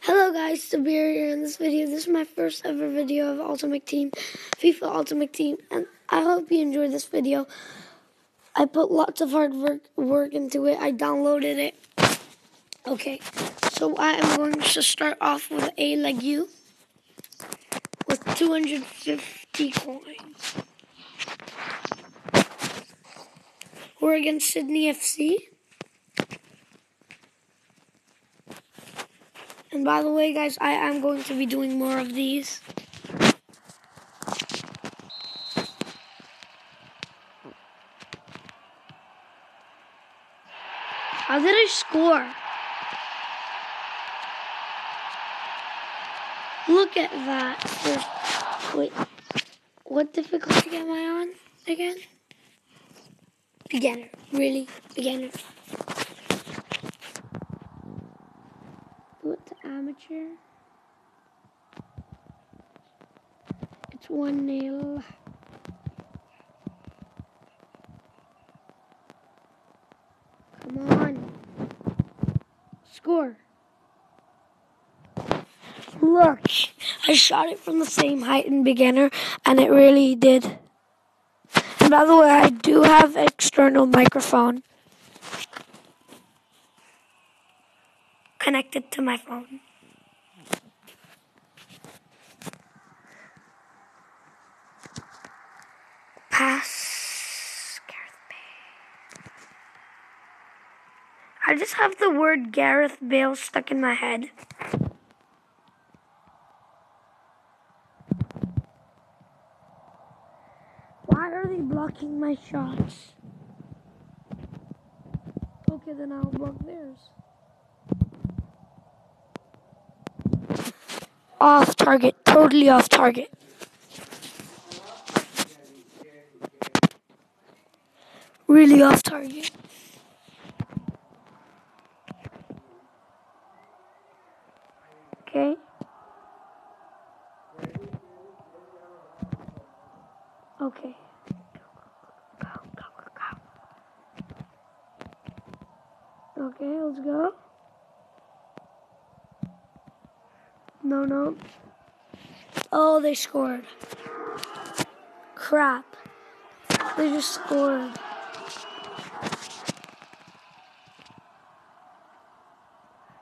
Hello guys, Sabeer here in this video. This is my first ever video of Ultimate Team, FIFA Ultimate Team, and I hope you enjoyed this video. I put lots of hard work, work into it. I downloaded it. Okay, so I am going to start off with A like you with 250 coins. We're against Sydney FC. And by the way, guys, I am going to be doing more of these. How did I score? Look at that. Wait, what difficulty am I on again? Beginner. Really? Beginner. To amateur. It's 1 nil. Come on. Score. Look, I shot it from the same height in beginner, and it really did. And by the way, I do have external microphone connected to my phone. Pass. Gareth Bale. I just have the word Gareth Bale stuck in my head. Why are they blocking my shots? Okay, then I'll block theirs. Off target, totally off target. Really off target. Okay. Okay. Go, go, go. Okay, let's go. No, no. Oh, they scored. Crap. They just scored.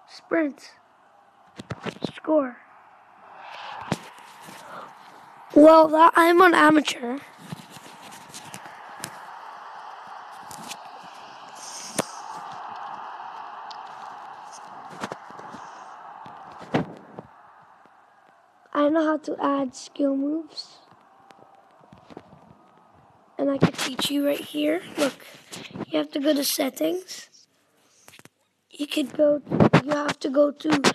Sprint. Score. Well, that, I'm an amateur. I know how to add skill moves. And I can teach you right here. Look, you have to go to settings. You could go, you have to go to,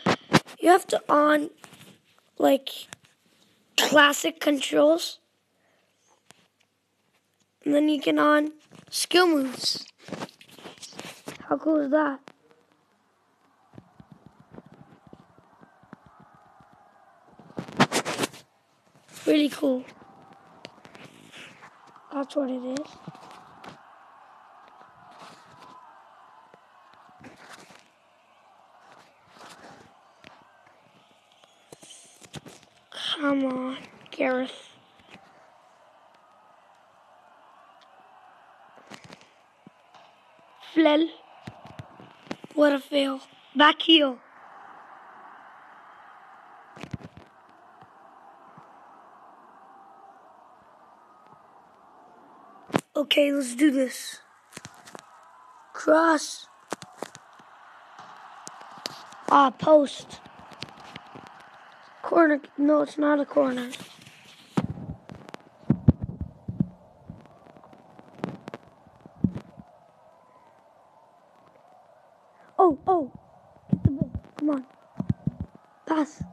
you have to on like classic controls. And then you can on skill moves. How cool is that? Really cool. That's what it is. Come on, Gareth. Flell. What a fail. Back heel. Okay, let's do this. Cross. Ah, post. Corner. No, it's not a corner. Oh, oh. Get the ball. Come on. Pass.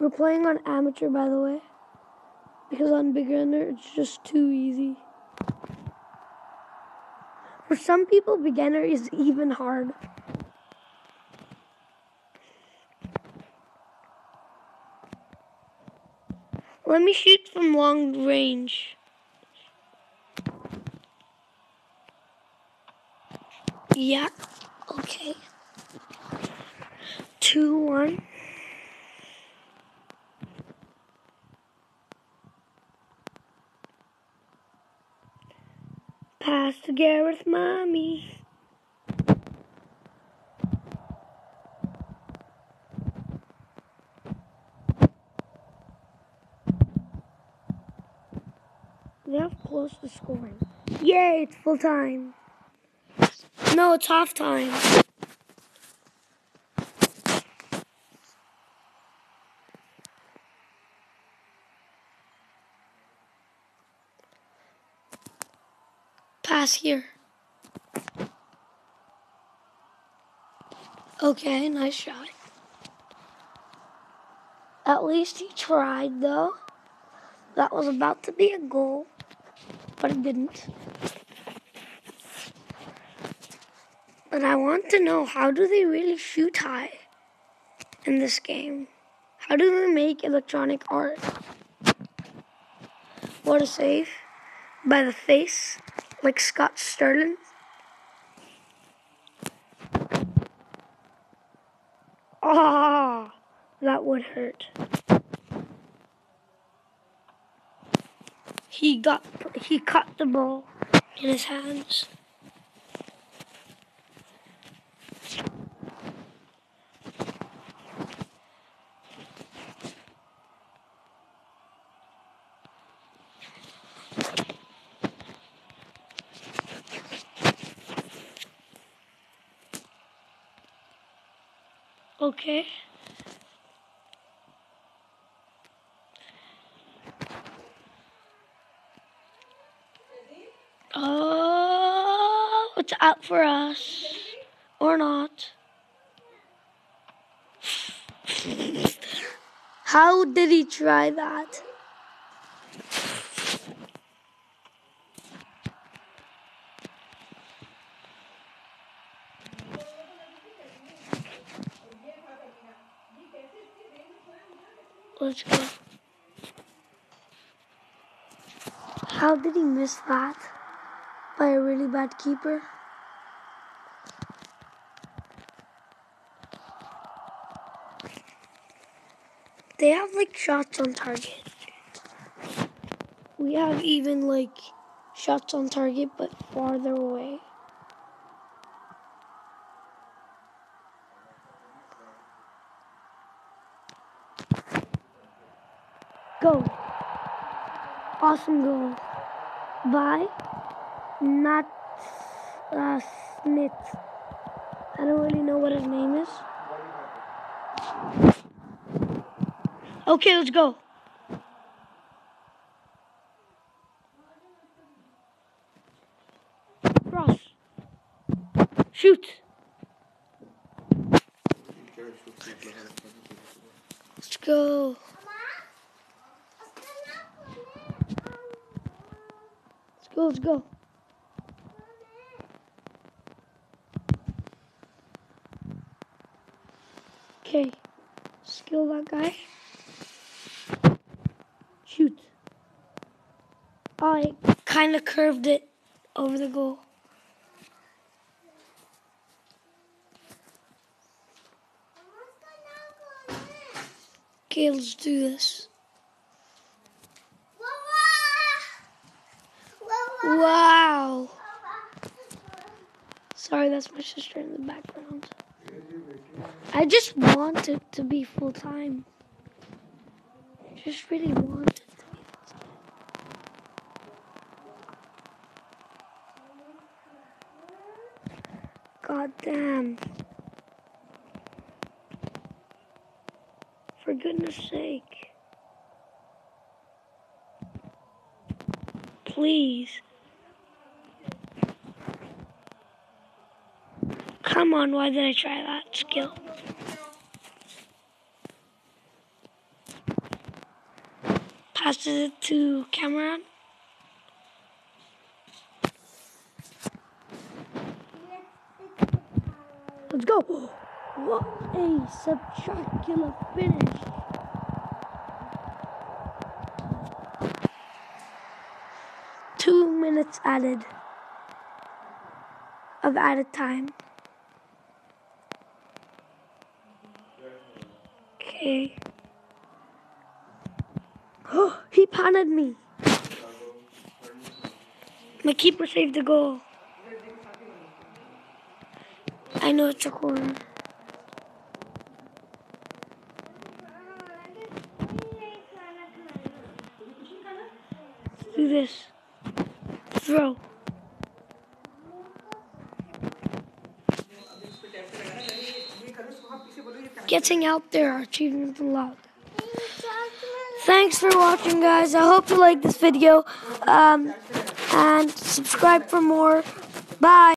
We're playing on amateur, by the way. Because on beginner, it's just too easy. For some people, beginner is even hard. Let me shoot from long range. Yeah, okay. two, one. Pass to Gareth, mommy. They have close to scoring. Yay, it's full time. No, it's half time. Pass here. Okay, nice shot. At least he tried, though. That was about to be a goal, but it didn't. But I want to know how do they really shoot high in this game? How do they make electronic art? What a save by the face, like Scott Sterling. Ah, oh, that would hurt. He got he caught the ball in his hands. Okay. Oh, it's out for us. Or not. How did he try that? Let's go. How did he miss that? By a really bad keeper? They have like shots on target. We have even like shots on target but farther away. Go. Awesome goal. By not uh, Smith. I don't really know what his name is. Okay, let's go. Cross. Shoot. Let's go. Go, let's go. Okay. Skill that guy. Shoot. I kind of curved it over the goal. Okay, let's do this. Wow. Sorry, that's my sister in the background. I just want it to be full time. Just really want it to be full time. God damn. For goodness sake. Please. Come on, why did I try that skill? Passes it to Cameron. Let's go. What a spectacular finish. Two minutes added of added time. Okay. Oh, he punted me. My keeper saved the goal. I know it's a corner. Do this. Throw. Getting out there, achievement unlocked. Thanks for watching, guys. I hope you like this video. Um, and subscribe for more. Bye.